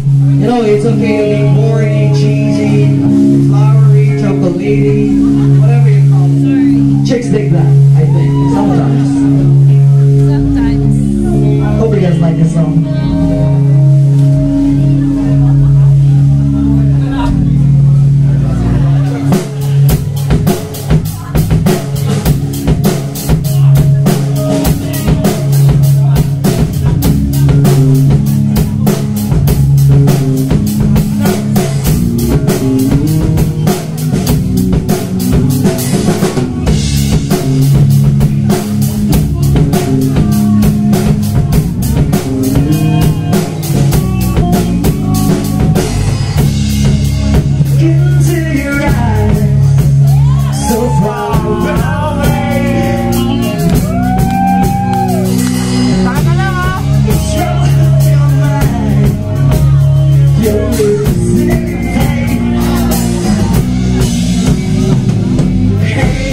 You know, it's okay to be boring, cheesy, flowery, chocolatey, whatever you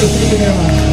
Deus.